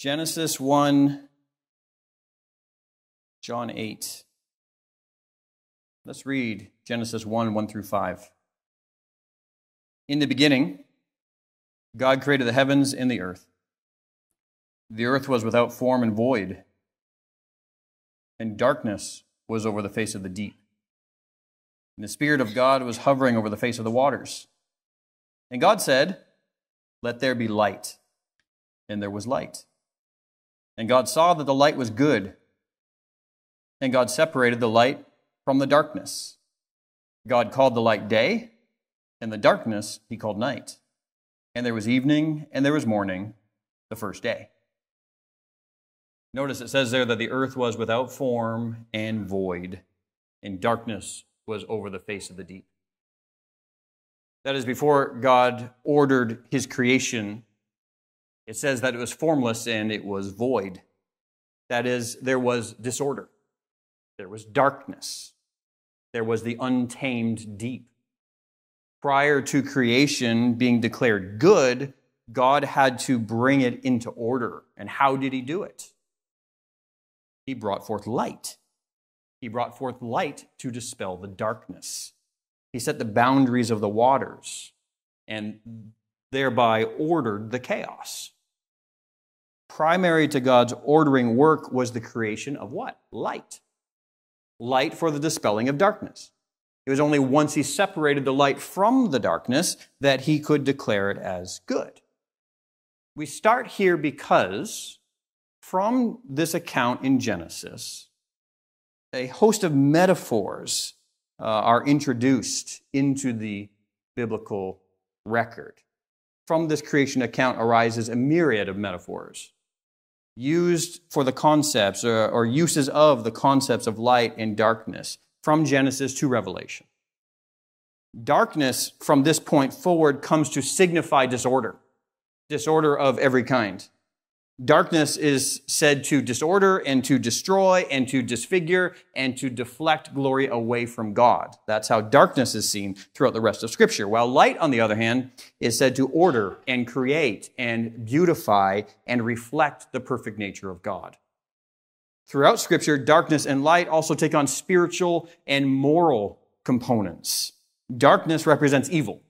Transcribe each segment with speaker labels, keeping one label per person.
Speaker 1: Genesis 1, John 8. Let's read Genesis 1 1 through 5. In the beginning, God created the heavens and the earth. The earth was without form and void, and darkness was over the face of the deep. And the Spirit of God was hovering over the face of the waters. And God said, Let there be light. And there was light. And God saw that the light was good. And God separated the light from the darkness. God called the light day, and the darkness he called night. And there was evening and there was morning the first day. Notice it says there that the earth was without form and void, and darkness was over the face of the deep. That is, before God ordered his creation, it says that it was formless and it was void. That is, there was disorder, there was darkness, there was the untamed deep. Prior to creation being declared good, God had to bring it into order. And how did he do it? He brought forth light. He brought forth light to dispel the darkness. He set the boundaries of the waters and thereby ordered the chaos. Primary to God's ordering work was the creation of what? Light. Light for the dispelling of darkness. It was only once he separated the light from the darkness that he could declare it as good. We start here because from this account in Genesis, a host of metaphors uh, are introduced into the biblical record. From this creation account arises a myriad of metaphors used for the concepts or, or uses of the concepts of light and darkness from Genesis to Revelation. Darkness from this point forward comes to signify disorder, disorder of every kind. Darkness is said to disorder and to destroy and to disfigure and to deflect glory away from God. That's how darkness is seen throughout the rest of Scripture. While light, on the other hand, is said to order and create and beautify and reflect the perfect nature of God. Throughout Scripture, darkness and light also take on spiritual and moral components. Darkness represents evil.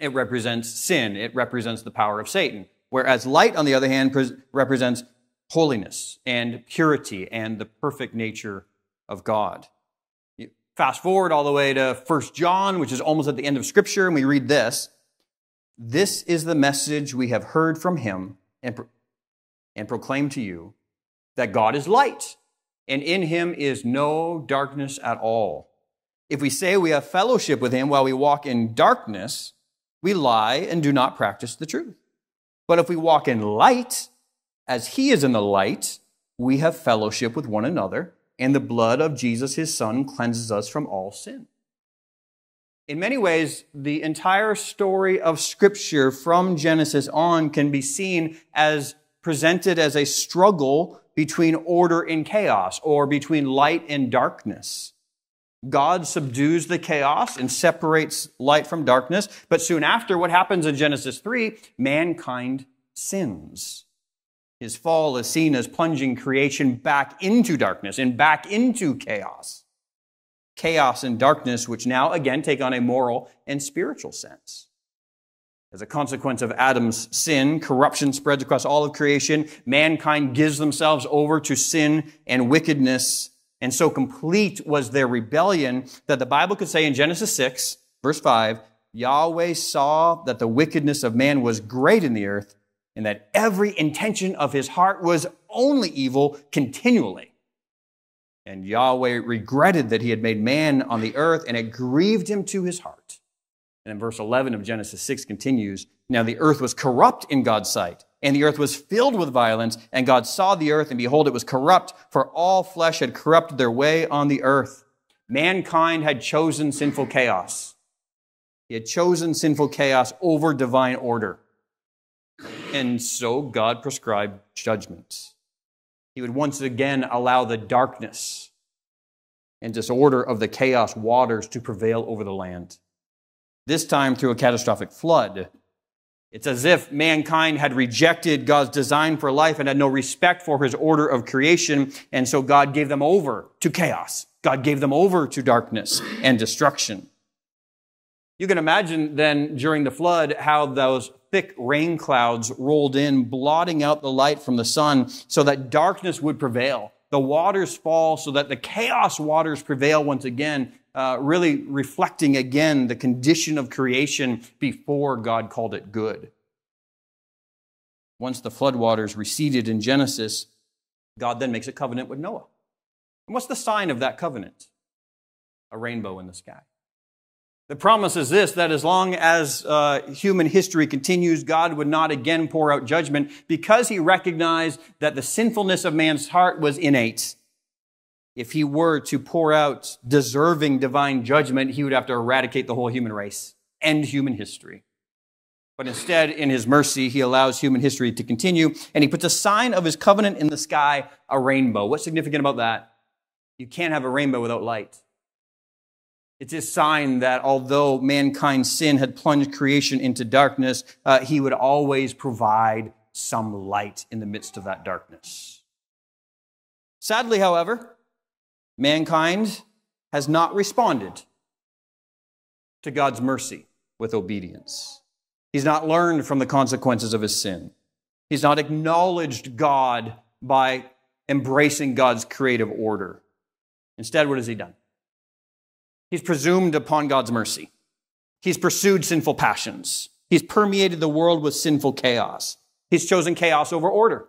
Speaker 1: It represents sin. It represents the power of Satan. Whereas light, on the other hand, represents holiness and purity and the perfect nature of God. Fast forward all the way to 1 John, which is almost at the end of Scripture, and we read this. This is the message we have heard from him and, pro- and proclaim to you that God is light, and in him is no darkness at all. If we say we have fellowship with him while we walk in darkness, we lie and do not practice the truth. But if we walk in light, as he is in the light, we have fellowship with one another, and the blood of Jesus, his son, cleanses us from all sin. In many ways, the entire story of Scripture from Genesis on can be seen as presented as a struggle between order and chaos, or between light and darkness. God subdues the chaos and separates light from darkness. But soon after, what happens in Genesis 3? Mankind sins. His fall is seen as plunging creation back into darkness and back into chaos. Chaos and darkness, which now again take on a moral and spiritual sense. As a consequence of Adam's sin, corruption spreads across all of creation. Mankind gives themselves over to sin and wickedness and so complete was their rebellion that the Bible could say in Genesis 6, verse 5, Yahweh saw that the wickedness of man was great in the earth, and that every intention of his heart was only evil continually. And Yahweh regretted that he had made man on the earth, and it grieved him to his heart. And then verse 11 of Genesis 6 continues Now the earth was corrupt in God's sight and the earth was filled with violence, and God saw the earth, and behold, it was corrupt, for all flesh had corrupted their way on the earth. Mankind had chosen sinful chaos. He had chosen sinful chaos over divine order. And so God prescribed judgment. He would once again allow the darkness and disorder of the chaos waters to prevail over the land. This time through a catastrophic flood It's as if mankind had rejected God's design for life and had no respect for his order of creation. And so God gave them over to chaos. God gave them over to darkness and destruction. You can imagine then during the flood how those thick rain clouds rolled in, blotting out the light from the sun so that darkness would prevail. The waters fall so that the chaos waters prevail once again, uh, really reflecting again the condition of creation before God called it good. Once the floodwaters receded in Genesis, God then makes a covenant with Noah. And what's the sign of that covenant? A rainbow in the sky. The promise is this, that as long as uh, human history continues, God would not again pour out judgment because he recognized that the sinfulness of man's heart was innate. If he were to pour out deserving divine judgment, he would have to eradicate the whole human race, end human history. But instead, in his mercy, he allows human history to continue, and he puts a sign of his covenant in the sky, a rainbow. What's significant about that? You can't have a rainbow without light. It's a sign that although mankind's sin had plunged creation into darkness, uh, he would always provide some light in the midst of that darkness. Sadly, however, mankind has not responded to God's mercy with obedience. He's not learned from the consequences of his sin. He's not acknowledged God by embracing God's creative order. Instead, what has he done? He's presumed upon God's mercy. He's pursued sinful passions. He's permeated the world with sinful chaos. He's chosen chaos over order.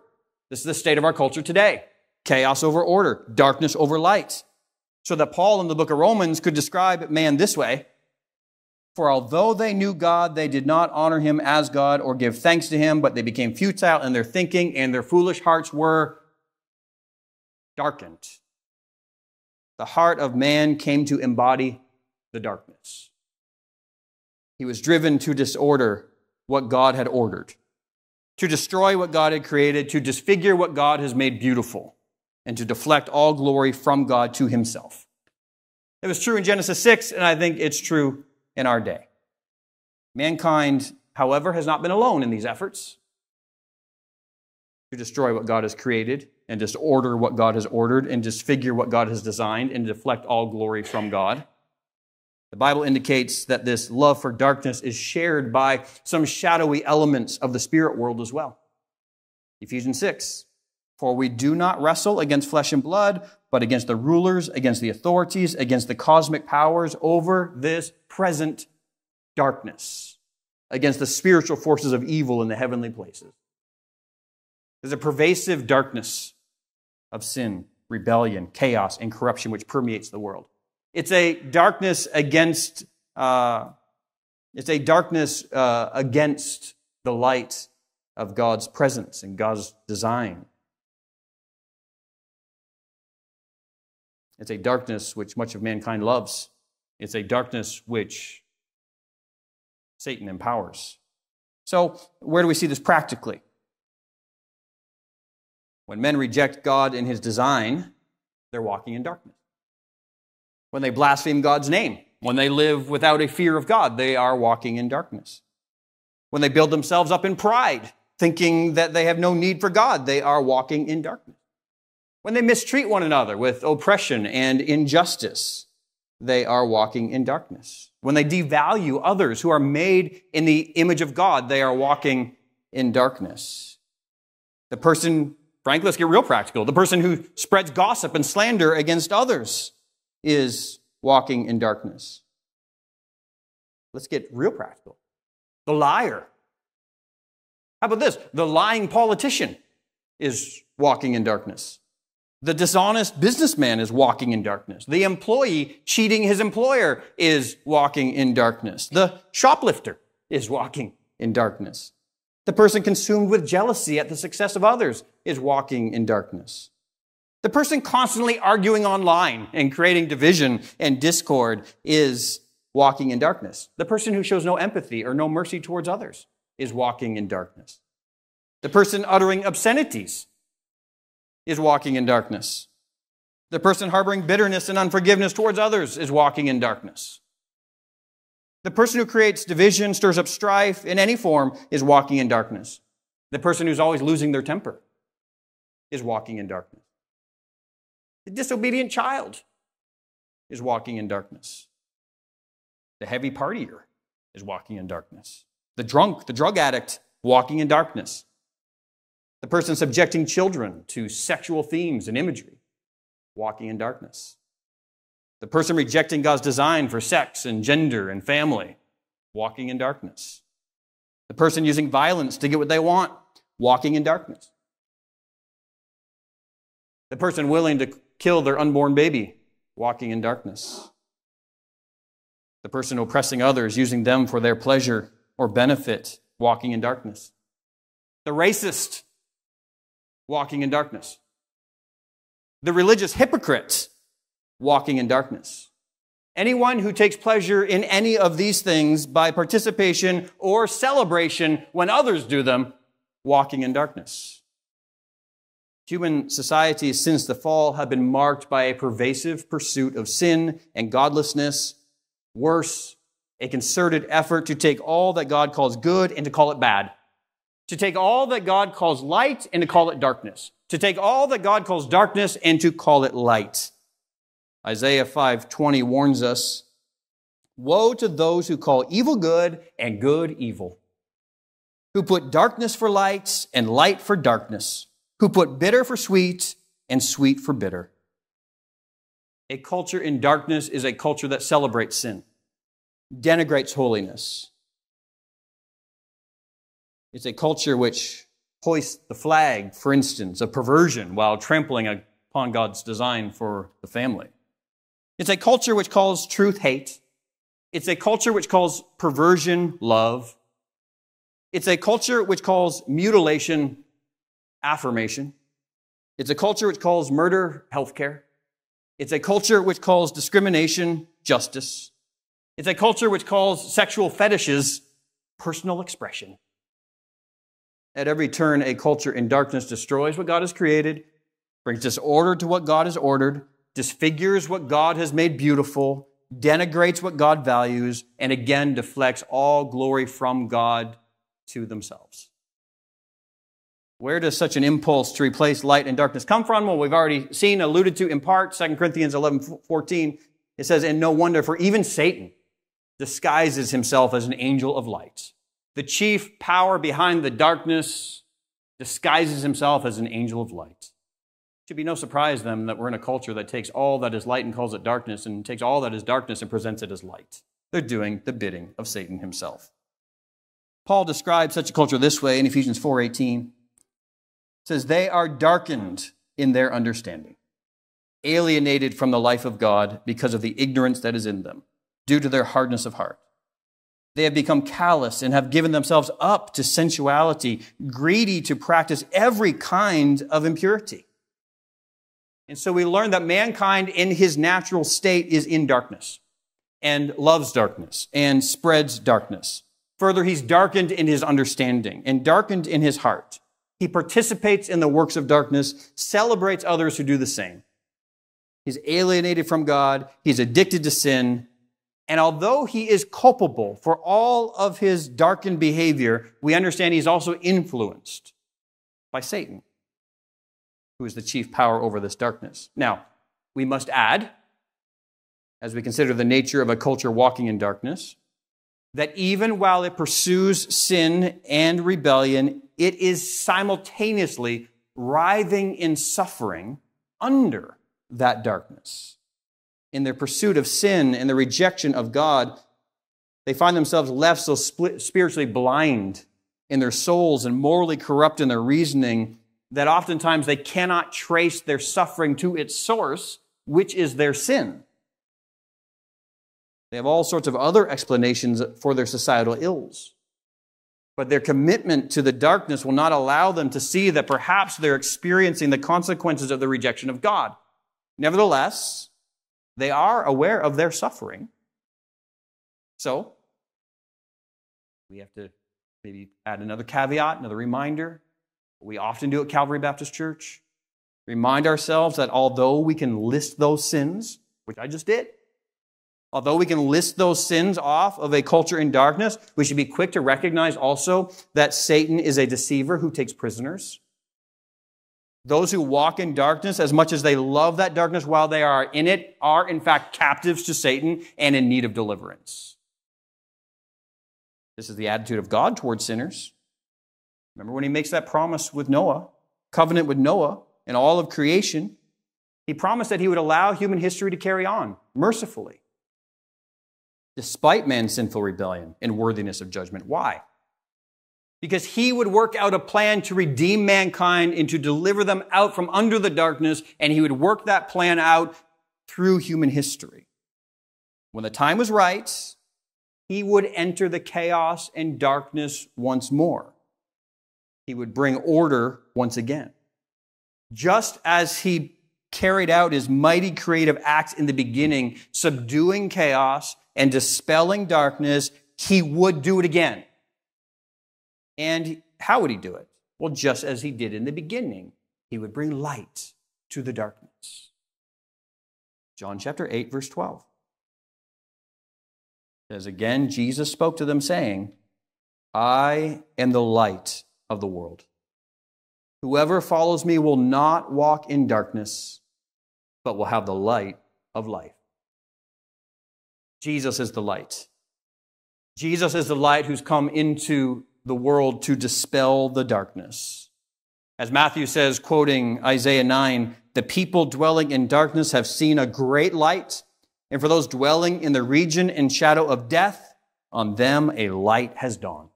Speaker 1: This is the state of our culture today. Chaos over order, darkness over light. So that Paul in the book of Romans could describe man this way. For although they knew God, they did not honor him as God or give thanks to him, but they became futile in their thinking and their foolish hearts were darkened the heart of man came to embody the darkness. He was driven to disorder what God had ordered, to destroy what God had created, to disfigure what God has made beautiful, and to deflect all glory from God to himself. It was true in Genesis 6, and I think it's true in our day. Mankind, however, has not been alone in these efforts to destroy what God has created and disorder what God has ordered and disfigure what God has designed and deflect all glory from God. The Bible indicates that this love for darkness is shared by some shadowy elements of the spirit world as well. Ephesians 6. For we do not wrestle against flesh and blood, but against the rulers, against the authorities, against the cosmic powers over this present darkness, against the spiritual forces of evil in the heavenly places. There's a pervasive darkness of sin, rebellion, chaos, and corruption which permeates the world. It's a darkness against, uh, it's a darkness uh, against the light of God's presence and God's design. It's a darkness which much of mankind loves. It's a darkness which Satan empowers. So, where do we see this practically? When men reject God in his design, they're walking in darkness. When they blaspheme God's name, when they live without a fear of God, they are walking in darkness. When they build themselves up in pride, thinking that they have no need for God, they are walking in darkness. When they mistreat one another with oppression and injustice, they are walking in darkness. When they devalue others who are made in the image of God, they are walking in darkness. The person Frank, let's get real practical. The person who spreads gossip and slander against others is walking in darkness. Let's get real practical. The liar. How about this? The lying politician is walking in darkness. The dishonest businessman is walking in darkness. The employee cheating his employer is walking in darkness. The shoplifter is walking in darkness. The person consumed with jealousy at the success of others is walking in darkness. The person constantly arguing online and creating division and discord is walking in darkness. The person who shows no empathy or no mercy towards others is walking in darkness. The person uttering obscenities is walking in darkness. The person harboring bitterness and unforgiveness towards others is walking in darkness. The person who creates division, stirs up strife in any form, is walking in darkness. The person who's always losing their temper is walking in darkness. The disobedient child is walking in darkness. The heavy partier is walking in darkness. The drunk, the drug addict, walking in darkness. The person subjecting children to sexual themes and imagery, walking in darkness. The person rejecting God's design for sex and gender and family, walking in darkness. The person using violence to get what they want, walking in darkness. The person willing to kill their unborn baby, walking in darkness. The person oppressing others, using them for their pleasure or benefit, walking in darkness. The racist, walking in darkness. The religious hypocrite, walking in darkness. Anyone who takes pleasure in any of these things by participation or celebration when others do them, walking in darkness. Human societies since the fall have been marked by a pervasive pursuit of sin and godlessness. Worse, a concerted effort to take all that God calls good and to call it bad. To take all that God calls light and to call it darkness. To take all that God calls darkness and to call it light. Isaiah 5:20 warns us, "Woe to those who call evil good and good evil, who put darkness for light and light for darkness, who put bitter for sweet and sweet for bitter." A culture in darkness is a culture that celebrates sin, denigrates holiness. It's a culture which hoists the flag, for instance, of perversion while trampling upon God's design for the family. It's a culture which calls truth hate. It's a culture which calls perversion love. It's a culture which calls mutilation affirmation. It's a culture which calls murder healthcare. It's a culture which calls discrimination justice. It's a culture which calls sexual fetishes personal expression. At every turn, a culture in darkness destroys what God has created, brings disorder to what God has ordered, disfigures what God has made beautiful, denigrates what God values, and again deflects all glory from God to themselves. Where does such an impulse to replace light and darkness come from? Well, we've already seen, alluded to in part, 2 Corinthians 11, 14. It says, and no wonder, for even Satan disguises himself as an angel of light. The chief power behind the darkness disguises himself as an angel of light It should be no surprise then that we're in a culture that takes all that is light and calls it darkness and takes all that is darkness and presents it as light. They're doing the bidding of Satan himself. Paul describes such a culture this way in Ephesians 4:18. says they are darkened in their understanding, alienated from the life of God because of the ignorance that is in them, due to their hardness of heart. They have become callous and have given themselves up to sensuality, greedy to practice every kind of impurity. And so we learn that mankind in his natural state is in darkness and loves darkness and spreads darkness. Further, he's darkened in his understanding and darkened in his heart. He participates in the works of darkness, celebrates others who do the same. He's alienated from God. He's addicted to sin. And although he is culpable for all of his darkened behavior, we understand he's also influenced by Satan who is the chief power over this darkness. Now, we must add, as we consider the nature of a culture walking in darkness, that even while it pursues sin and rebellion, it is simultaneously writhing in suffering under that darkness. In their pursuit of sin and the rejection of God, they find themselves left so spiritually blind in their souls and morally corrupt in their reasoning that oftentimes they cannot trace their suffering to its source, which is their sin. They have all sorts of other explanations for their societal ills. But their commitment to the darkness will not allow them to see that perhaps they're experiencing the consequences of the rejection of God. Nevertheless, they are aware of their suffering. So, we have to maybe add another caveat, another reminder we often do at Calvary Baptist Church. Remind ourselves that although we can list those sins, which I just did, Although we can list those sins off of a culture in darkness, we should be quick to recognize also that Satan is a deceiver who takes prisoners. Those who walk in darkness, as much as they love that darkness while they are in it, are in fact captives to Satan and in need of deliverance. This is the attitude of God towards sinners. Remember when he makes that promise with Noah, covenant with Noah and all of creation? He promised that he would allow human history to carry on mercifully, despite man's sinful rebellion and worthiness of judgment. Why? Because he would work out a plan to redeem mankind and to deliver them out from under the darkness, and he would work that plan out through human history. When the time was right, he would enter the chaos and darkness once more. He would bring order once again. Just as he carried out his mighty creative acts in the beginning, subduing chaos and dispelling darkness, he would do it again. And how would he do it? Well, just as he did in the beginning, he would bring light to the darkness. John chapter 8, verse 12 says again, Jesus spoke to them, saying, I am the light of the world. Whoever follows me will not walk in darkness, but will have the light of life. Jesus is the light. Jesus is the light who's come into the world to dispel the darkness. As Matthew says, quoting Isaiah 9, the people dwelling in darkness have seen a great light, and for those dwelling in the region and shadow of death, on them a light has dawned.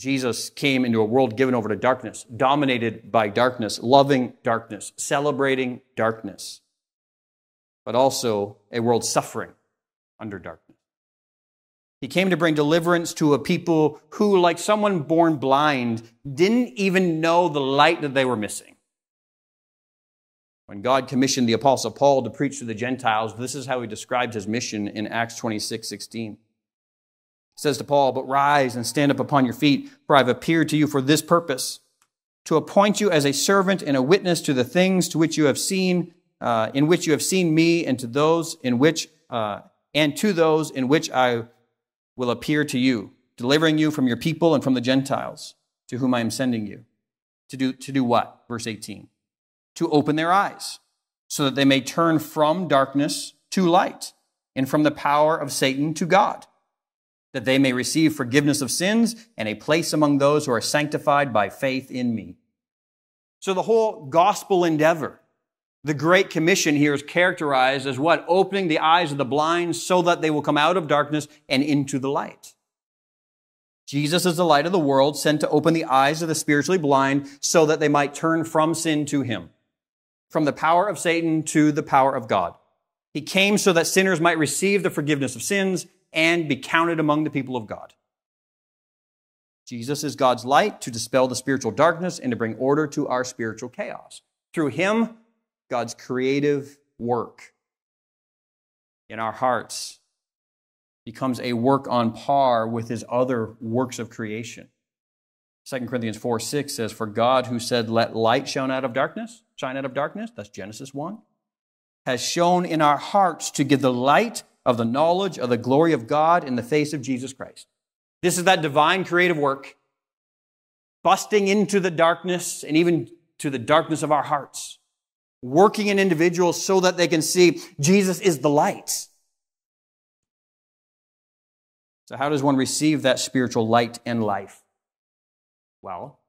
Speaker 1: Jesus came into a world given over to darkness, dominated by darkness, loving darkness, celebrating darkness, but also a world suffering under darkness. He came to bring deliverance to a people who, like someone born blind, didn't even know the light that they were missing. When God commissioned the Apostle Paul to preach to the Gentiles, this is how he described his mission in Acts 26 16. He says to Paul, But rise and stand up upon your feet, for I have appeared to you for this purpose, to appoint you as a servant and a witness to the things to which you have seen, uh, in which you have seen me, and to those in which, uh, and to those in which I will appear to you, delivering you from your people and from the Gentiles to whom I am sending you. To do, to do what? Verse 18. To open their eyes so that they may turn from darkness to light and from the power of Satan to God, that they may receive forgiveness of sins and a place among those who are sanctified by faith in me. So the whole gospel endeavor the Great Commission here is characterized as what? Opening the eyes of the blind so that they will come out of darkness and into the light. Jesus is the light of the world, sent to open the eyes of the spiritually blind so that they might turn from sin to Him, from the power of Satan to the power of God. He came so that sinners might receive the forgiveness of sins and be counted among the people of God. Jesus is God's light to dispel the spiritual darkness and to bring order to our spiritual chaos. Through Him, God's creative work in our hearts becomes a work on par with his other works of creation. 2 Corinthians 4 6 says, For God who said, Let light shine out of darkness, shine out of darkness, that's Genesis 1, has shown in our hearts to give the light of the knowledge of the glory of God in the face of Jesus Christ. This is that divine creative work, busting into the darkness and even to the darkness of our hearts working in individuals so that they can see Jesus is the light. So, how does one receive that spiritual light and life? Well,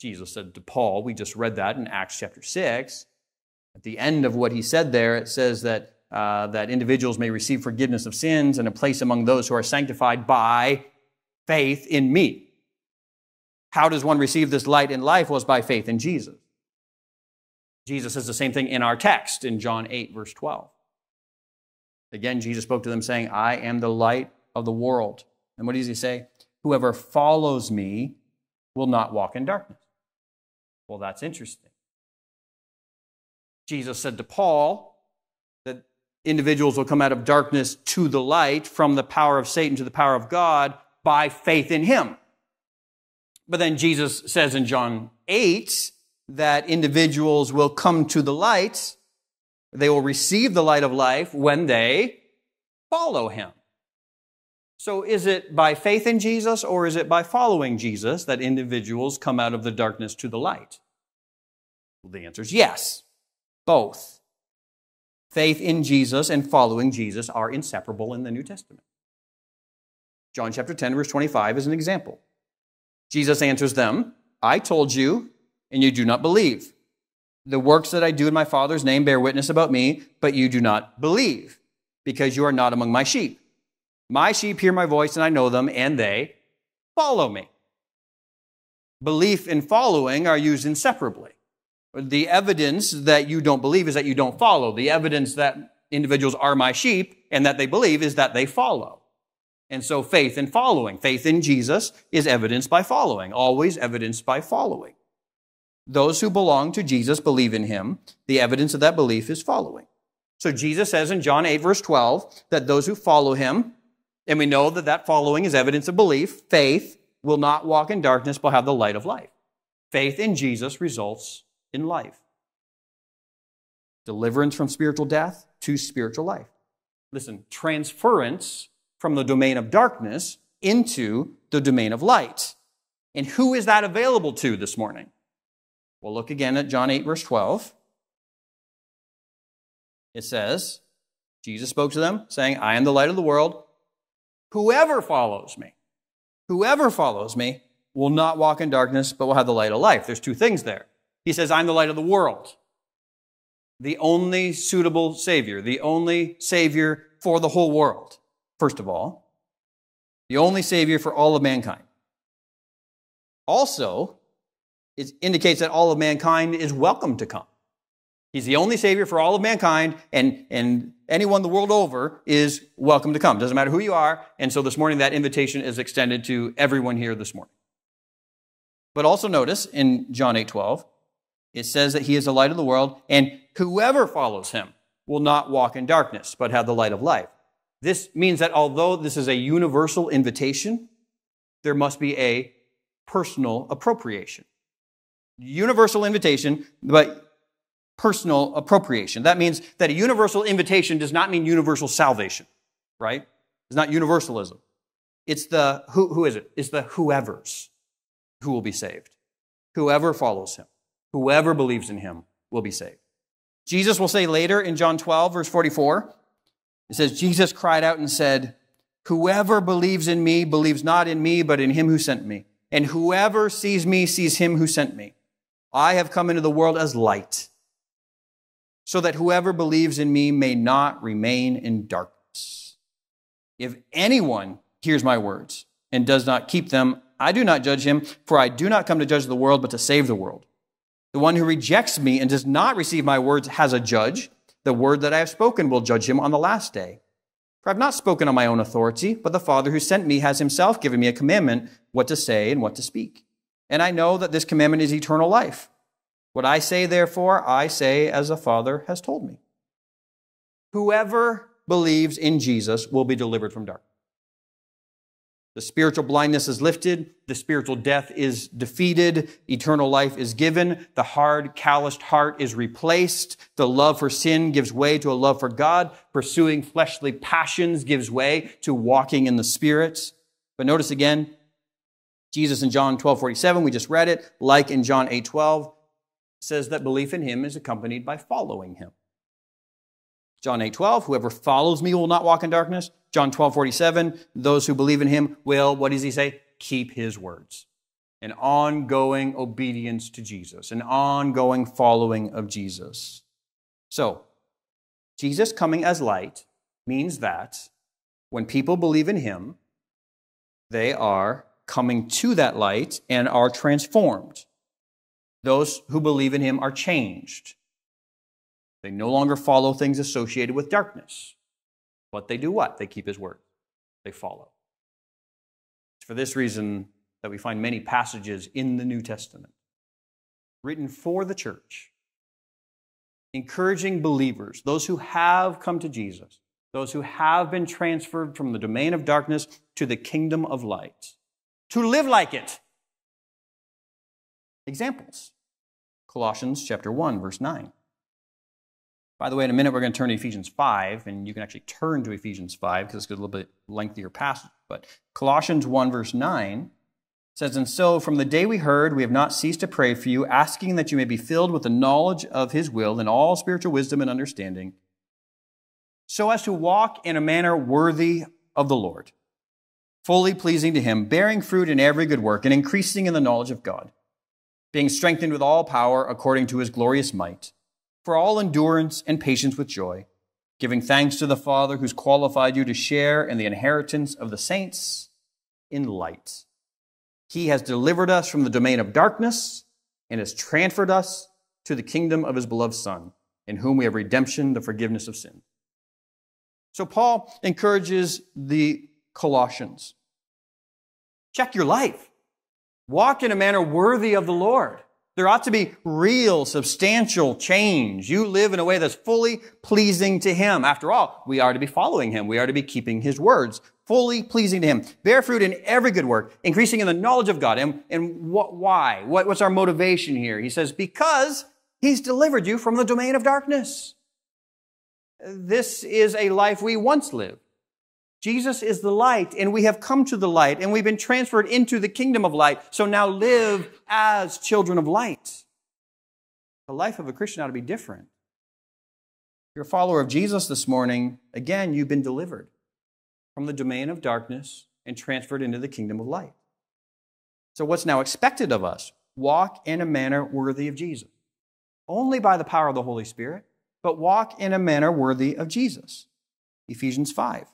Speaker 1: Jesus said to Paul, we just read that in Acts chapter 6. At the end of what he said there, it says that, uh, that individuals may receive forgiveness of sins and a place among those who are sanctified by faith in me. How does one receive this light and life? Was by faith in Jesus. Jesus says the same thing in our text in John 8, verse 12. Again, Jesus spoke to them saying, I am the light of the world. And what does he say? Whoever follows me will not walk in darkness. Well, that's interesting. Jesus said to Paul that individuals will come out of darkness to the light, from the power of Satan to the power of God, by faith in him. But then Jesus says in John 8 that individuals will come to the light. They will receive the light of life when they follow him. So is it by faith in Jesus or is it by following Jesus that individuals come out of the darkness to the light? Well, the answer is yes, both. Faith in Jesus and following Jesus are inseparable in the New Testament. John chapter 10, verse 25 is an example. Jesus answers them, I told you, and you do not believe. The works that I do in my Father's name bear witness about me, but you do not believe, because you are not among my sheep. My sheep hear my voice, and I know them, and they follow me. Belief and following are used inseparably. The evidence that you don't believe is that you don't follow. The evidence that individuals are my sheep and that they believe is that they follow. And so faith in following, faith in Jesus is evidenced by following, always evidenced by following. Those who belong to Jesus believe in him. The evidence of that belief is following. So Jesus says in John 8 verse 12 that those who follow him, and we know that that following is evidence of belief, faith will not walk in darkness but have the light of life. Faith in Jesus results in life. Deliverance from spiritual death to spiritual life. Listen, transference from the domain of darkness into the domain of light. And who is that available to this morning? Well, look again at John 8, verse 12. It says, Jesus spoke to them, saying, I am the light of the world. Whoever follows me, whoever follows me will not walk in darkness, but will have the light of life. There's two things there. He says, I'm the light of the world. The only suitable Savior, the only Savior for the whole world first of all, the only Savior for all of mankind. Also, it indicates that all of mankind is welcome to come. He's the only Savior for all of mankind, and, and anyone the world over is welcome to come. Doesn't matter who you are. And so this morning, that invitation is extended to everyone here this morning. But also notice in John 8 12, it says that he is the light of the world, and whoever follows him will not walk in darkness, but have the light of life. This means that although this is a universal invitation, there must be a personal appropriation. Universal invitation, but personal appropriation. That means that a universal invitation does not mean universal salvation, right? It's not universalism. It's the, who, who is it? It's the whoever's who will be saved. Whoever follows him, whoever believes in him will be saved. Jesus will say later in John 12, verse 44, it says, Jesus cried out and said, Whoever believes in me believes not in me, but in him who sent me. And whoever sees me sees him who sent me. I have come into the world as light, so that whoever believes in me may not remain in darkness. If anyone hears my words and does not keep them, I do not judge him, for I do not come to judge the world, but to save the world. The one who rejects me and does not receive my words has a judge. The word that I have spoken will judge him on the last day. For I have not spoken on my own authority, but the Father who sent me has himself given me a commandment what to say and what to speak. And I know that this commandment is eternal life. What I say, therefore, I say as the Father has told me. Whoever believes in Jesus will be delivered from darkness. The spiritual blindness is lifted. The spiritual death is defeated. Eternal life is given. The hard, calloused heart is replaced. The love for sin gives way to a love for God. Pursuing fleshly passions gives way to walking in the Spirit. But notice again, Jesus in John 12, 47, we just read it, like in John 8, 12, says that belief in him is accompanied by following him. John 8, 12, whoever follows me will not walk in darkness. John 12, 47, those who believe in him will, what does he say? Keep his words. An ongoing obedience to Jesus, an ongoing following of Jesus. So, Jesus coming as light means that when people believe in him, they are coming to that light and are transformed. Those who believe in him are changed. They no longer follow things associated with darkness. But they do what? They keep his word. They follow. It's for this reason that we find many passages in the New Testament written for the church, encouraging believers, those who have come to Jesus, those who have been transferred from the domain of darkness to the kingdom of light, to live like it. Examples. Colossians chapter 1 verse 9. By the way, in a minute we're going to turn to Ephesians 5, and you can actually turn to Ephesians 5 because it's a little bit lengthier passage. But Colossians 1, verse 9 says, And so from the day we heard, we have not ceased to pray for you, asking that you may be filled with the knowledge of his will and all spiritual wisdom and understanding, so as to walk in a manner worthy of the Lord, fully pleasing to him, bearing fruit in every good work, and increasing in the knowledge of God, being strengthened with all power according to his glorious might for all endurance and patience with joy, giving thanks to the Father who's qualified you to share in the inheritance of the saints in light. He has delivered us from the domain of darkness and has transferred us to the kingdom of his beloved Son, in whom we have redemption, the forgiveness of sin. So Paul encourages the Colossians check your life, walk in a manner worthy of the Lord. There ought to be real, substantial change. You live in a way that's fully pleasing to Him. After all, we are to be following Him. We are to be keeping His words, fully pleasing to Him. Bear fruit in every good work, increasing in the knowledge of God. And, and what, why? What, what's our motivation here? He says, because He's delivered you from the domain of darkness. This is a life we once lived. Jesus is the light, and we have come to the light, and we've been transferred into the kingdom of light. So now live as children of light. The life of a Christian ought to be different. If you're a follower of Jesus this morning, again, you've been delivered from the domain of darkness and transferred into the kingdom of light. So, what's now expected of us? Walk in a manner worthy of Jesus. Only by the power of the Holy Spirit, but walk in a manner worthy of Jesus. Ephesians 5.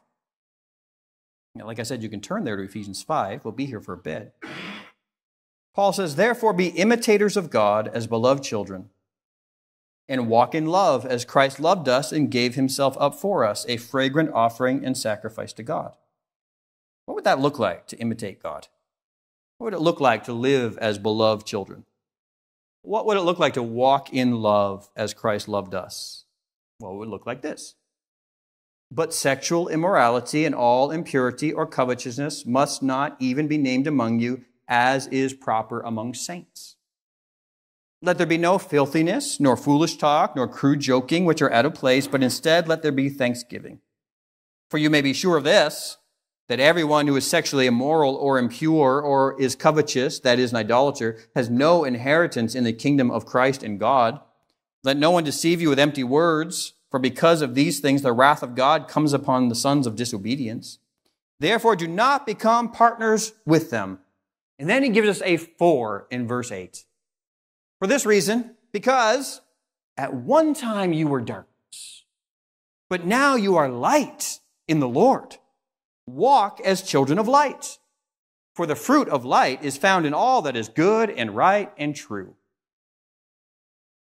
Speaker 1: Like I said, you can turn there to Ephesians 5. We'll be here for a bit. Paul says, Therefore, be imitators of God as beloved children, and walk in love as Christ loved us and gave himself up for us, a fragrant offering and sacrifice to God. What would that look like to imitate God? What would it look like to live as beloved children? What would it look like to walk in love as Christ loved us? Well, it would look like this but sexual immorality and all impurity or covetousness must not even be named among you, as is proper among saints. Let there be no filthiness, nor foolish talk, nor crude joking, which are out of place, but instead let there be thanksgiving. For you may be sure of this, that everyone who is sexually immoral or impure or is covetous, that is, an idolater, has no inheritance in the kingdom of Christ and God. Let no one deceive you with empty words. For because of these things, the wrath of God comes upon the sons of disobedience. Therefore, do not become partners with them. And then he gives us a four in verse 8. For this reason, because at one time you were darkness, but now you are light in the Lord. Walk as children of light. For the fruit of light is found in all that is good and right and true.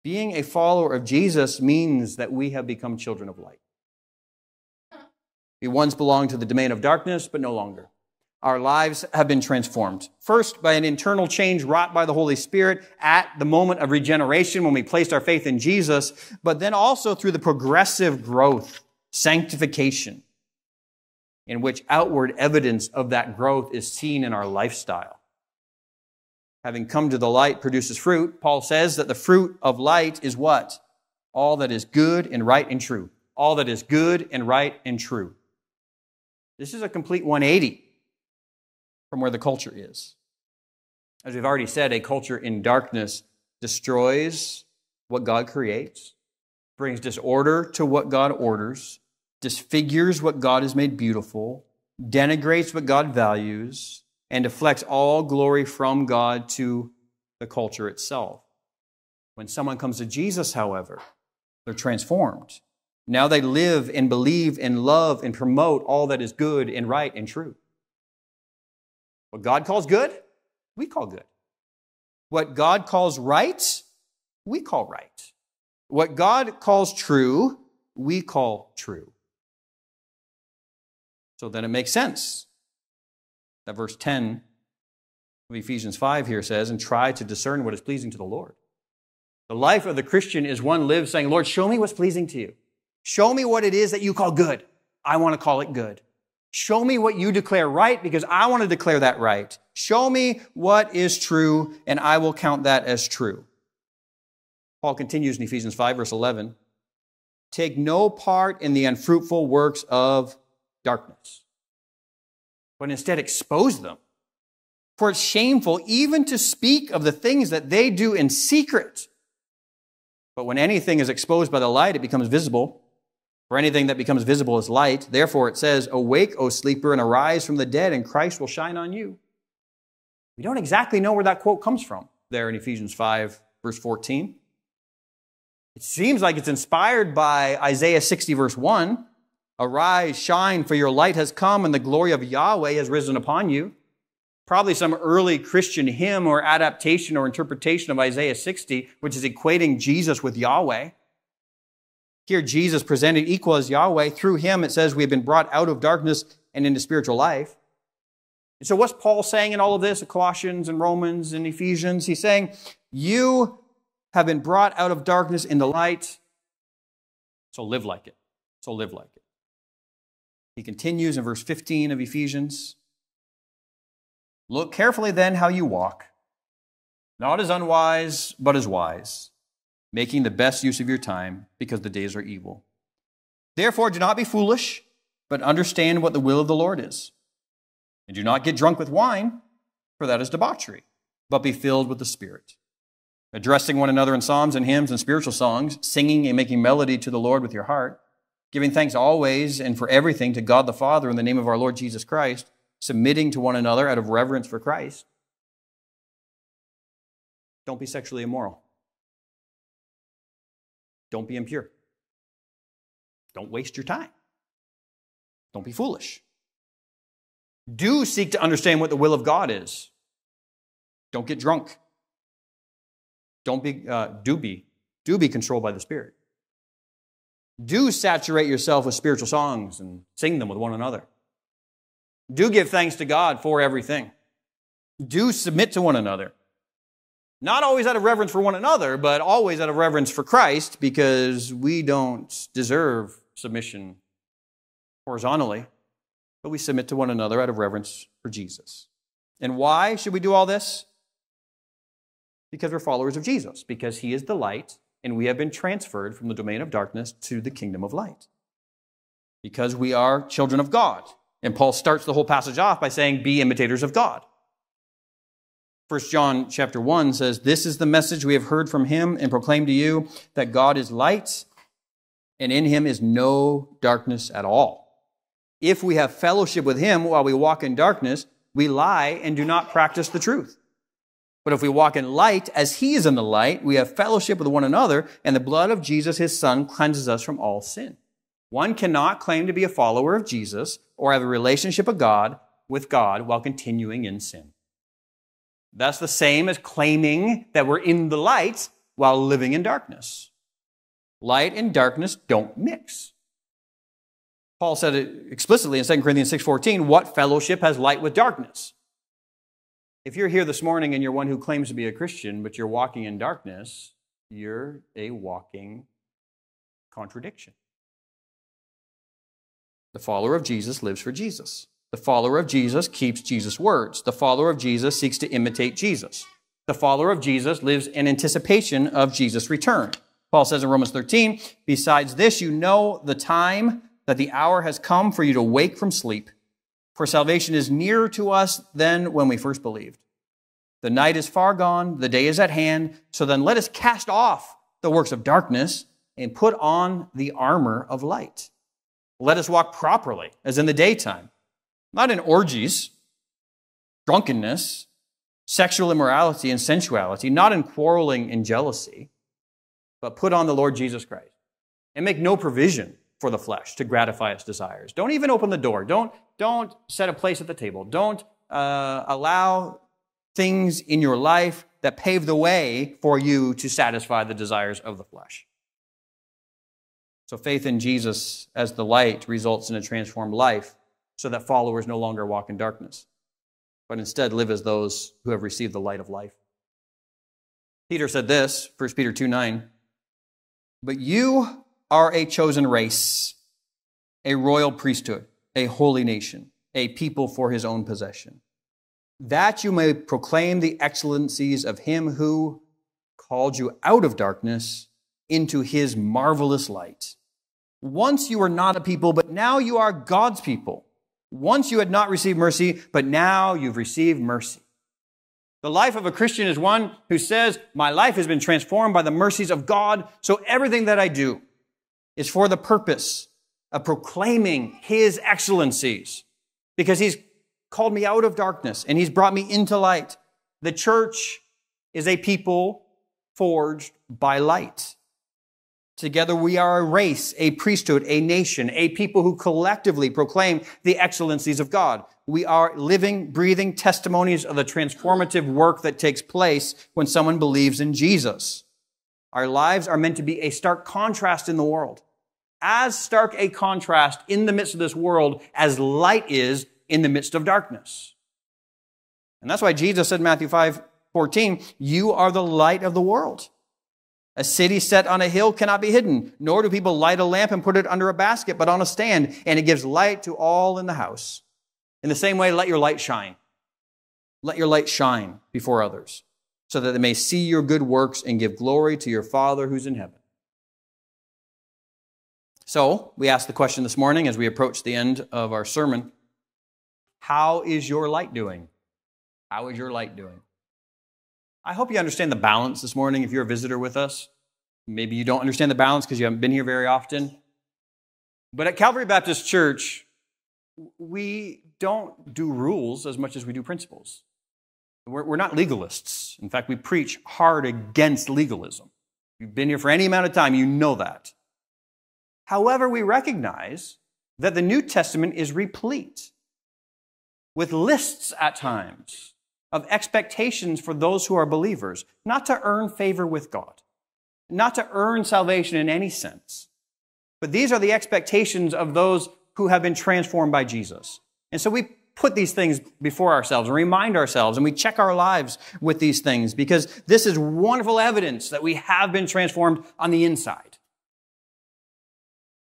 Speaker 1: Being a follower of Jesus means that we have become children of light. We once belonged to the domain of darkness, but no longer. Our lives have been transformed. First, by an internal change wrought by the Holy Spirit at the moment of regeneration when we placed our faith in Jesus, but then also through the progressive growth, sanctification, in which outward evidence of that growth is seen in our lifestyle having come to the light, produces fruit. Paul says that the fruit of light is what? All that is good and right and true. All that is good and right and true. This is a complete 180 from where the culture is. As we've already said, a culture in darkness destroys what God creates, brings disorder to what God orders, disfigures what God has made beautiful, denigrates what God values, and deflects all glory from God to the culture itself. When someone comes to Jesus, however, they're transformed. Now they live and believe and love and promote all that is good and right and true. What God calls good, we call good. What God calls right, we call right. What God calls true, we call true. So then it makes sense that verse 10 of Ephesians 5 here says, and try to discern what is pleasing to the Lord. The life of the Christian is one lived saying, Lord, show me what's pleasing to you. Show me what it is that you call good. I want to call it good. Show me what you declare right because I want to declare that right. Show me what is true and I will count that as true. Paul continues in Ephesians 5 verse 11. take no part in the unfruitful works of darkness, but instead expose them. For it's shameful even to speak of the things that they do in secret. But when anything is exposed by the light, it becomes visible. For anything that becomes visible is light. Therefore it says, Awake, O sleeper, and arise from the dead, and Christ will shine on you. We don't exactly know where that quote comes from there in Ephesians 5, verse 14. It seems like it's inspired by Isaiah 60, verse 1. Arise, shine, for your light has come, and the glory of Yahweh has risen upon you. Probably some early Christian hymn or adaptation or interpretation of Isaiah 60, which is equating Jesus with Yahweh. Here, Jesus presented equal as Yahweh. Through him, it says we have been brought out of darkness and into spiritual life. And so, what's Paul saying in all of this, Colossians and Romans and Ephesians? He's saying, You have been brought out of darkness into light, so live like it. So live like it. He continues in verse 15 of Ephesians Look carefully then how you walk, not as unwise, but as wise, making the best use of your time, because the days are evil. Therefore, do not be foolish, but understand what the will of the Lord is. And do not get drunk with wine, for that is debauchery, but be filled with the Spirit, addressing one another in psalms and hymns and spiritual songs, singing and making melody to the Lord with your heart, giving thanks always and for everything to God the Father in the name of our Lord Jesus Christ, submitting to one another out of reverence for Christ. Don't be sexually immoral. Don't be impure. Don't waste your time. Don't be foolish. Do seek to understand what the will of God is. Don't get drunk. Don't be, uh, do be, do be controlled by the Spirit. Do saturate yourself with spiritual songs and sing them with one another. Do give thanks to God for everything. Do submit to one another. Not always out of reverence for one another, but always out of reverence for Christ because we don't deserve submission horizontally but we submit to one another out of reverence for Jesus. And why should we do all this? Because we're followers of Jesus, because he is the light, and we have been transferred from the domain of darkness to the kingdom of light. Because we are children of God. And Paul starts the whole passage off by saying, Be imitators of God. 1 John chapter 1 says, This is the message we have heard from him and proclaimed to you that God is light, and in him is no darkness at all. If we have fellowship with him while we walk in darkness, we lie and do not practice the truth. But if we walk in light as he is in the light, we have fellowship with one another, and the blood of Jesus, his son, cleanses us from all sin. One cannot claim to be a follower of Jesus or have a relationship of God with God while continuing in sin. That's the same as claiming that we're in the light while living in darkness. Light and darkness don't mix. Paul said it explicitly in 2 Corinthians 6:14, what fellowship has light with darkness? If you're here this morning and you're one who claims to be a Christian, but you're walking in darkness, you're a walking contradiction. The follower of Jesus lives for Jesus. The follower of Jesus keeps Jesus' words. The follower of Jesus seeks to imitate Jesus. The follower of Jesus lives in anticipation of Jesus' return. Paul says in Romans 13, besides this, you know the time that the hour has come for you to wake from sleep, for salvation is nearer to us than when we first believed. The night is far gone, the day is at hand, so then let us cast off the works of darkness and put on the armor of light. Let us walk properly, as in the daytime, not in orgies, drunkenness, sexual immorality, and sensuality, not in quarreling and jealousy, but put on the Lord Jesus Christ and make no provision for the flesh to gratify its desires. Don't even open the door. Don't, don't set a place at the table. Don't uh, allow things in your life that pave the way for you to satisfy the desires of the flesh. So faith in Jesus as the light results in a transformed life so that followers no longer walk in darkness, but instead live as those who have received the light of life. Peter said this, 1 Peter 2 9, but you are a chosen race, a royal priesthood, a holy nation, a people for his own possession, that you may proclaim the excellencies of him who called you out of darkness into his marvelous light. Once you were not a people, but now you are God's people. Once you had not received mercy, but now you've received mercy. The life of a Christian is one who says, My life has been transformed by the mercies of God, so everything that I do is for the purpose of proclaiming His excellencies because He's called me out of darkness and He's brought me into light. The church is a people forged by light. Together we are a race, a priesthood, a nation, a people who collectively proclaim the excellencies of God. We are living, breathing testimonies of the transformative work that takes place when someone believes in Jesus. Our lives are meant to be a stark contrast in the world. As stark a contrast in the midst of this world as light is in the midst of darkness. And that's why Jesus said in Matthew 5, 14, you are the light of the world. A city set on a hill cannot be hidden, nor do people light a lamp and put it under a basket, but on a stand, and it gives light to all in the house. In the same way, let your light shine. Let your light shine before others, so that they may see your good works and give glory to your Father who's in heaven. So, we ask the question this morning as we approach the end of our sermon How is your light doing? How is your light doing? I hope you understand the balance this morning if you're a visitor with us. Maybe you don't understand the balance because you haven't been here very often. But at Calvary Baptist Church, we don't do rules as much as we do principles. We're, we're not legalists. In fact, we preach hard against legalism. If you've been here for any amount of time, you know that. However, we recognize that the New Testament is replete with lists at times of expectations for those who are believers, not to earn favor with God, not to earn salvation in any sense. But these are the expectations of those who have been transformed by Jesus. And so we put these things before ourselves and remind ourselves and we check our lives with these things because this is wonderful evidence that we have been transformed on the inside.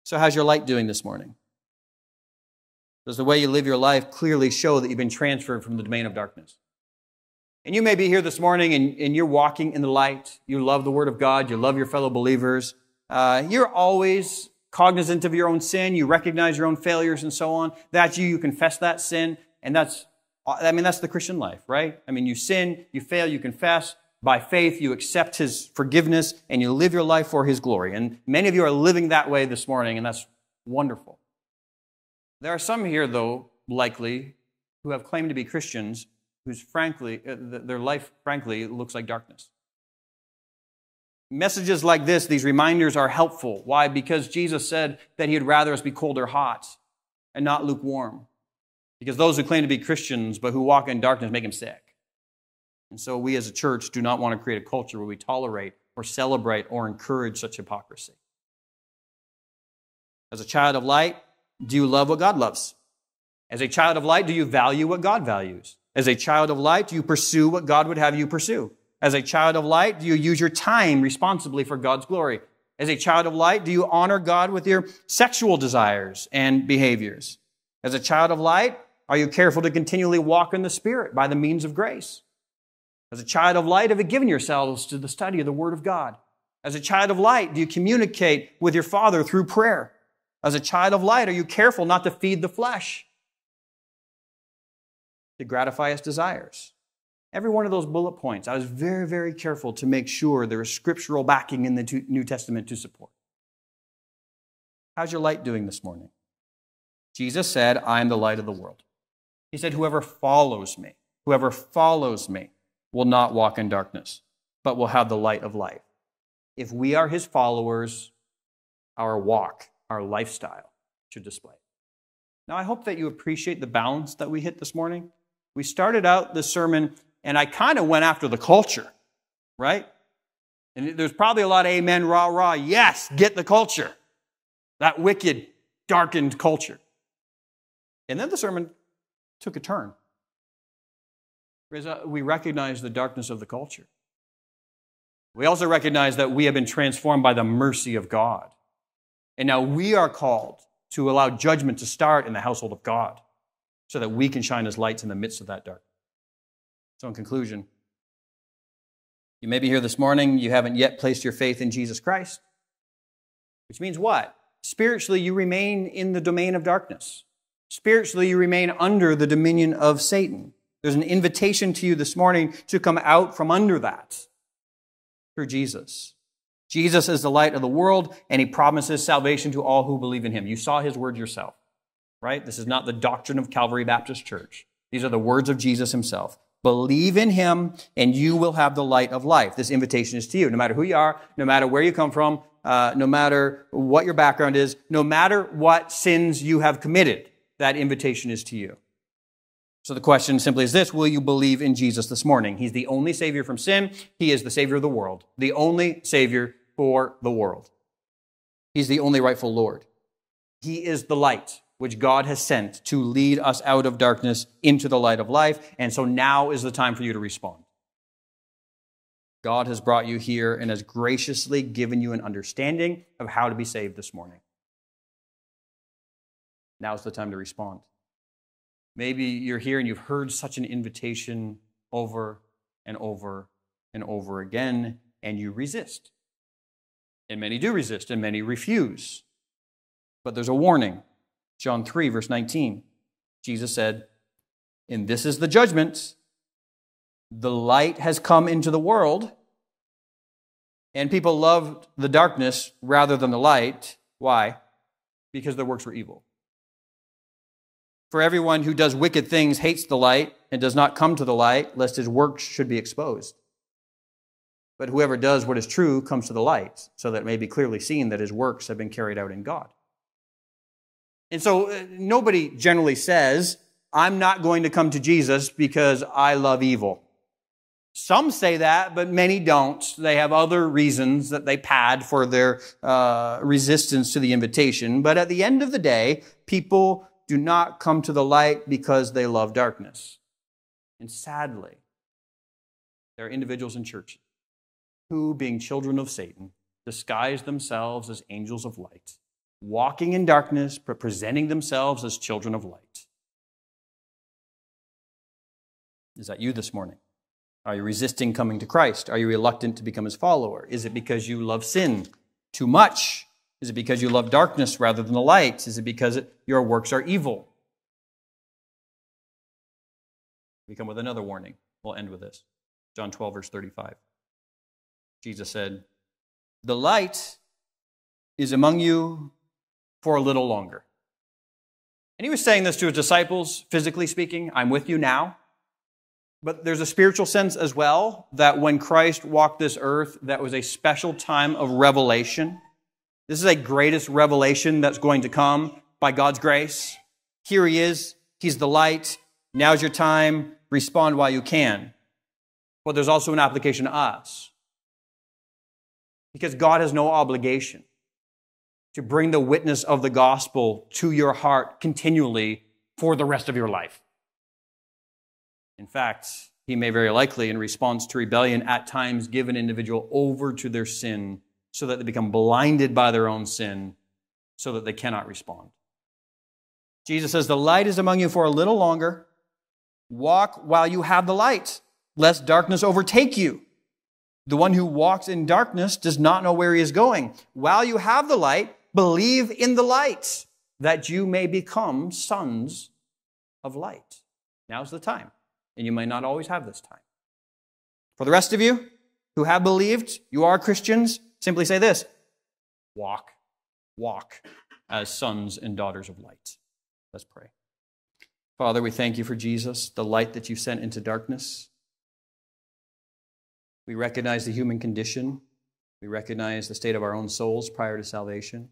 Speaker 1: So how's your light doing this morning? Does the way you live your life clearly show that you've been transferred from the domain of darkness? And you may be here this morning and, and you're walking in the light. You love the Word of God. You love your fellow believers. Uh, you're always cognizant of your own sin. You recognize your own failures and so on. That's you. You confess that sin. And that's, I mean, that's the Christian life, right? I mean, you sin, you fail, you confess. By faith, you accept His forgiveness and you live your life for His glory. And many of you are living that way this morning, and that's wonderful. There are some here, though, likely, who have claimed to be Christians whose frankly, uh, their life, frankly, looks like darkness. Messages like this, these reminders are helpful. Why? Because Jesus said that he'd rather us be cold or hot and not lukewarm. Because those who claim to be Christians but who walk in darkness make him sick. And so we as a church do not want to create a culture where we tolerate or celebrate or encourage such hypocrisy. As a child of light, do you love what God loves? As a child of light, do you value what God values? As a child of light, do you pursue what God would have you pursue? As a child of light, do you use your time responsibly for God's glory? As a child of light, do you honor God with your sexual desires and behaviors? As a child of light, are you careful to continually walk in the Spirit by the means of grace? As a child of light, have you given yourselves to the study of the Word of God? As a child of light, do you communicate with your Father through prayer? As a child of light, are you careful not to feed the flesh? to gratify its desires. Every one of those bullet points, I was very, very careful to make sure there was scriptural backing in the New Testament to support. How's your light doing this morning? Jesus said, I am the light of the world. He said, Whoever follows me, whoever follows me will not walk in darkness, but will have the light of life. If we are his followers, our walk, our lifestyle should display. Now, I hope that you appreciate the balance that we hit this morning. We started out the sermon, and I kind of went after the culture, right? And there's probably a lot of amen, rah, rah, yes, get the culture. That wicked, darkened culture. And then the sermon took a turn. We recognize the darkness of the culture. We also recognize that we have been transformed by the mercy of God. And now we are called to allow judgment to start in the household of God so that we can shine as lights in the midst of that dark. So, in conclusion, you may be here this morning, you haven't yet placed your faith in Jesus Christ, which means what? spiritually you remain in the domain of darkness. Spiritually you remain under the dominion of Satan. There's an invitation to you this morning to come out from under that through Jesus. Jesus is the light of the world, and he promises salvation to all who believe in him. You saw his word yourself, right? This is not the doctrine of Calvary Baptist Church. These are the words of Jesus himself. Believe in him, and you will have the light of life. This invitation is to you, no matter who you are, no matter where you come from, uh, no matter what your background is, no matter what sins you have committed, that invitation is to you. So the question simply is this Will you believe in Jesus this morning? He's the only Savior from sin. He is the Savior of the world, the only Savior for the world. He's the only rightful Lord. He is the light which God has sent to lead us out of darkness into the light of life. And so now is the time for you to respond. God has brought you here and has graciously given you an understanding of how to be saved this morning. Now is the time to respond. Maybe you're here and you've heard such an invitation over and over and over again, and you resist. And many do resist, and many refuse. But there's a warning. John 3, verse 19. Jesus said, And this is the judgment. The light has come into the world, and people loved the darkness rather than the light. Why? Because their works were evil. For everyone who does wicked things hates the light and does not come to the light, lest his works should be exposed. But whoever does what is true comes to the light, so that it may be clearly seen that his works have been carried out in God. And so uh, nobody generally says, I'm not going to come to Jesus because I love evil. Some say that, but many don't. They have other reasons that they pad for their uh, resistance to the invitation. But at the end of the day, people do not come to the light because they love darkness. And sadly, there are individuals in churches who, being children of Satan, disguise themselves as angels of light, walking in darkness, but presenting themselves as children of light. Is that you this morning? Are you resisting coming to Christ? Are you reluctant to become his follower? Is it because you love sin too much? Is it because you love darkness rather than the light? Is it because it, your works are evil? We come with another warning. We'll end with this. John 12, verse 35. Jesus said, The light is among you for a little longer. And he was saying this to his disciples, physically speaking, I'm with you now. But there's a spiritual sense as well that when Christ walked this earth, that was a special time of revelation. This is a greatest revelation that's going to come by God's grace. Here he is. He's the light. Now's your time. Respond while you can. But there's also an application to us because God has no obligation to bring the witness of the gospel to your heart continually for the rest of your life. In fact, he may very likely, in response to rebellion, at times give an individual over to their sin so that they become blinded by their own sin so that they cannot respond. Jesus says, The light is among you for a little longer. Walk while you have the light, lest darkness overtake you. The one who walks in darkness does not know where he is going. While you have the light, believe in the light, that you may become sons of light. Now's the time, and you may not always have this time. For the rest of you who have believed, you are Christians, simply say this walk, walk as sons and daughters of light. Let's pray. Father, we thank you for Jesus, the light that you sent into darkness. We recognize the human condition. We recognize the state of our own souls prior to salvation.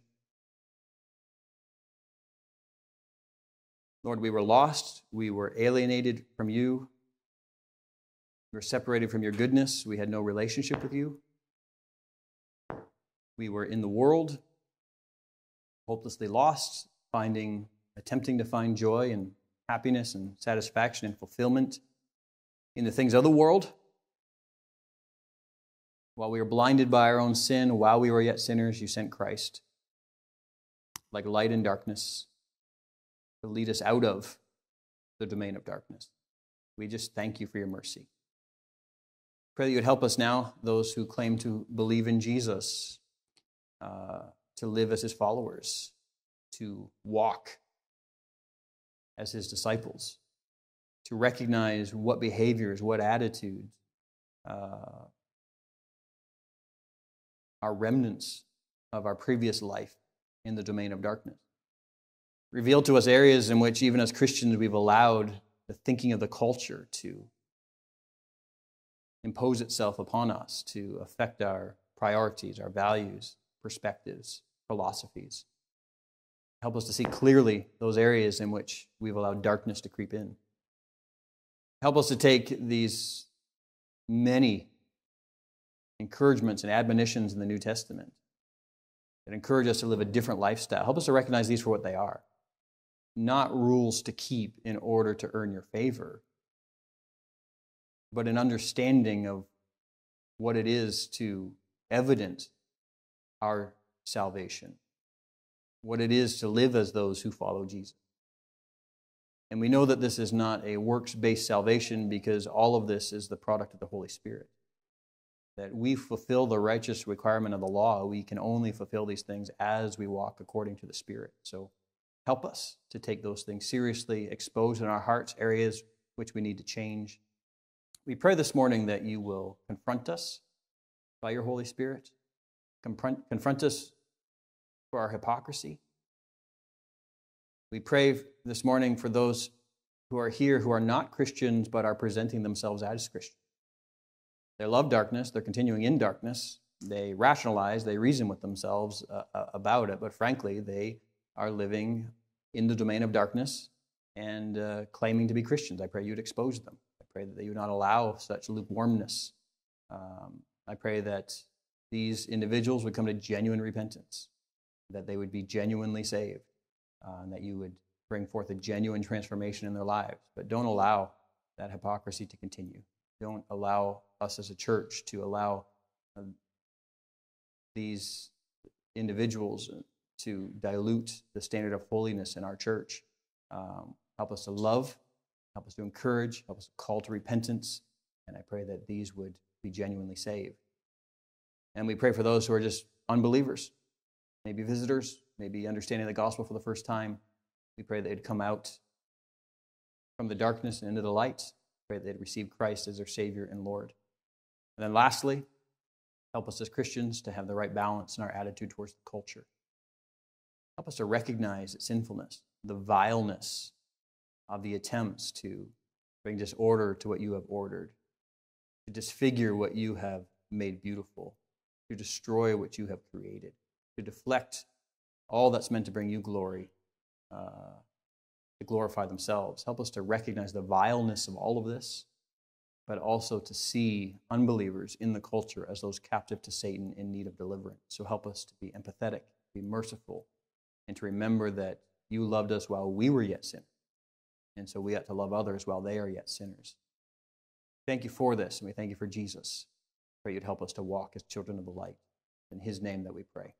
Speaker 1: Lord, we were lost. We were alienated from you. We were separated from your goodness. We had no relationship with you. We were in the world, hopelessly lost, finding, attempting to find joy and happiness and satisfaction and fulfillment in the things of the world while we were blinded by our own sin, while we were yet sinners, you sent Christ like light in darkness lead us out of the domain of darkness. We just thank you for your mercy. Pray that you would help us now, those who claim to believe in Jesus, uh, to live as his followers, to walk as his disciples, to recognize what behaviors, what attitudes uh, are remnants of our previous life in the domain of darkness. Reveal to us areas in which, even as Christians, we've allowed the thinking of the culture to impose itself upon us, to affect our priorities, our values, perspectives, philosophies. Help us to see clearly those areas in which we've allowed darkness to creep in. Help us to take these many encouragements and admonitions in the New Testament that encourage us to live a different lifestyle. Help us to recognize these for what they are not rules to keep in order to earn your favor, but an understanding of what it is to evidence our salvation, what it is to live as those who follow Jesus. And we know that this is not a works based salvation because all of this is the product of the Holy Spirit. That we fulfill the righteous requirement of the law, we can only fulfill these things as we walk according to the Spirit. So Help us to take those things seriously, expose in our hearts areas which we need to change. We pray this morning that you will confront us by your Holy Spirit, confront, confront us for our hypocrisy. We pray this morning for those who are here who are not Christians but are presenting themselves as Christians. They love darkness, they're continuing in darkness, they rationalize, they reason with themselves uh, uh about it, but frankly, they are living in the domain of darkness and uh, claiming to be Christians. I pray you'd expose them. I pray that you would not allow such lukewarmness. Um, I pray that these individuals would come to genuine repentance, that they would be genuinely saved, uh, and that you would bring forth a genuine transformation in their lives. But don't allow that hypocrisy to continue. Don't allow us as a church to allow uh, these individuals to dilute the standard of holiness in our church. Um, help us to love, help us to encourage, help us to call to repentance. And I pray that these would be genuinely saved. And we pray for those who are just unbelievers, maybe visitors, maybe understanding the gospel for the first time. We pray they'd come out from the darkness and into the light. Pray they'd receive Christ as their Savior and Lord. And then lastly, help us as Christians to have the right balance in our attitude towards the culture. Help us to recognize its sinfulness, the vileness of the attempts to bring disorder to what you have ordered, to disfigure what you have made beautiful, to destroy what you have created, to deflect all that's meant to bring you glory, uh, to glorify themselves. Help us to recognize the vileness of all of this, but also to see unbelievers in the culture as those captive to Satan in need of deliverance. So help us to be empathetic, be merciful, and to remember that you loved us while we were yet sinners. And so we ought to love others while they are yet sinners. Thank you for this, and we thank you for Jesus. Pray you'd help us to walk as children of the light. In his name that we pray.